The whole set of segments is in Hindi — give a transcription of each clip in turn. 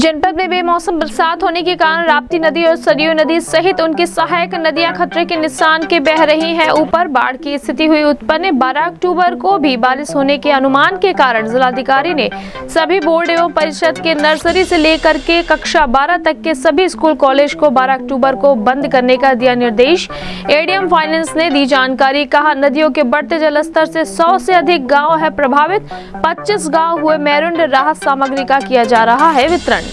जनपद में बेमौसम बरसात होने के कारण राप्ती नदी और सरयू नदी सहित उनकी सहायक नदियाँ खतरे के निशान के बह रही हैं। ऊपर बाढ़ की स्थिति हुई उत्पन्न। 12 अक्टूबर को भी बारिश होने के अनुमान के कारण जिलाधिकारी ने सभी बोर्ड एवं परिषद के नर्सरी से लेकर के कक्षा 12 तक के सभी स्कूल कॉलेज को 12 अक्टूबर को बंद करने का दिया निर्देश। एडीएम फाइनेंस ने दी जानकारी। कहा, नदियों के बढ़ते जलस्तर से सौ से अधिक गाँव है। प्रभावित 25 गाँव हुए। मैरुंड राहत सामग्री का किया जा रहा है वितरण।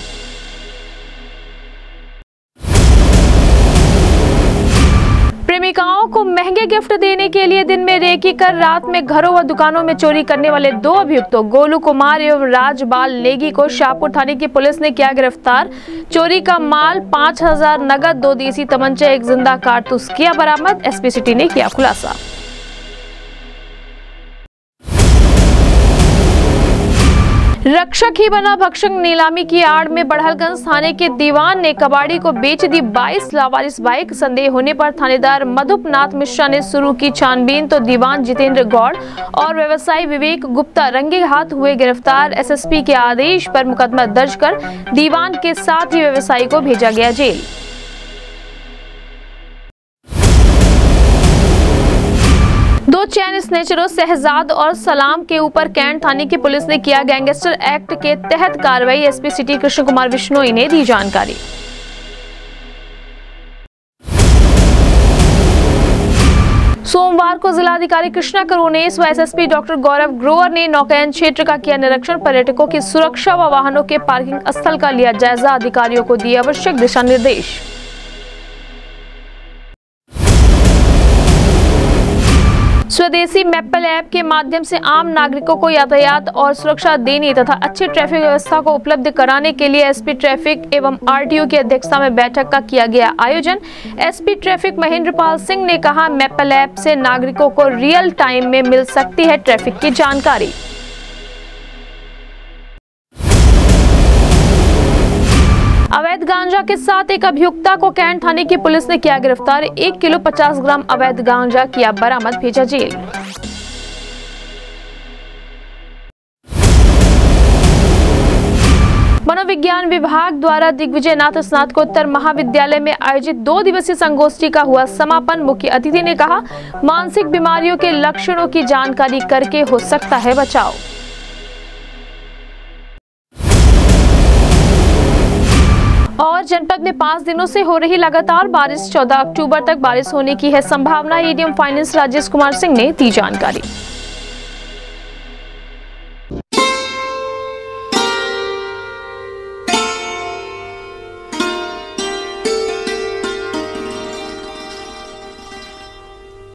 प्रेमिकाओं को महँगे गिफ्ट देने के लिए दिन में रेकी कर रात में घरों व दुकानों में चोरी करने वाले दो अभियुक्तों, गोलू कुमार एवं राजबाल नेगी को शाहपुर थाने की पुलिस ने किया गिरफ़्तार। चोरी का माल पाँच हज़ार नगद, दो देसी तमंचा, एक ज़िंदा कारतूस किया बरामद। एसपी सिटी ने किया खुलासा। रक्षक ही बना भक्षक। नीलामी की आड़ में बढ़लगंज थाने के दीवान ने कबाड़ी को बेच दी 22 लावारिस बाइक। संदेह होने पर थानेदार मधुप नाथ मिश्रा ने शुरू की छानबीन तो दीवान जितेंद्र गौड़ और व्यवसायी विवेक गुप्ता रंगे हाथ हुए गिरफ़्तार। एसएसपी के आदेश पर मुकदमा दर्ज कर दीवान के साथ ही व्यवसायी को भेजा गया जेल। चैन स्नेचरों, शहजाद और सलाम के ऊपर कैंट थाने की पुलिस ने किया गैंगस्टर एक्ट के तहत कार्रवाई। एसपी सिटी कृष्ण कुमार बिश्नोई ने दी जानकारी। सोमवार को जिलाधिकारी कृष्णा करुणेश व एसएसपी डॉक्टर गौरव ग्रोवर ने नौकायन क्षेत्र का किया निरीक्षण। पर्यटकों की सुरक्षा व वाहनों के पार्किंग स्थल का लिया जायजा। अधिकारियों को दिए आवश्यक दिशा निर्देश। स्वदेशी मैपल ऐप के माध्यम से आम नागरिकों को यातायात और सुरक्षा देने तथा अच्छी ट्रैफ़िक व्यवस्था को उपलब्ध कराने के लिए एसपी ट्रैफ़िक एवं आरटीओ की अध्यक्षता में बैठक का किया गया आयोजन। एसपी ट्रैफ़िक महेंद्र पाल सिंह ने कहा, मैपल ऐप से नागरिकों को रियल टाइम में मिल सकती है ट्रैफ़िक की जानकारी। अवैध गांजा के साथ एक अभियुक्ता को कैंट थाने की पुलिस ने किया गिरफ़्तार। एक किलो पचास ग्राम अवैध गांजा किया बरामद, भेजा जेल। मनोविज्ञान विभाग द्वारा दिग्विजय नाथ स्नातकोत्तर महाविद्यालय में आयोजित दो दिवसीय संगोष्ठी का हुआ समापन। मुख्य अतिथि ने कहा, मानसिक बीमारियों के लक्षणों की जानकारी करके हो सकता है बचाव। जनपद में पाँच दिनों से हो रही लगातार बारिश। 14 अक्टूबर तक बारिश होने की है संभावना। एडीएम फाइनेंस राजेश कुमार सिंह ने दी जानकारी।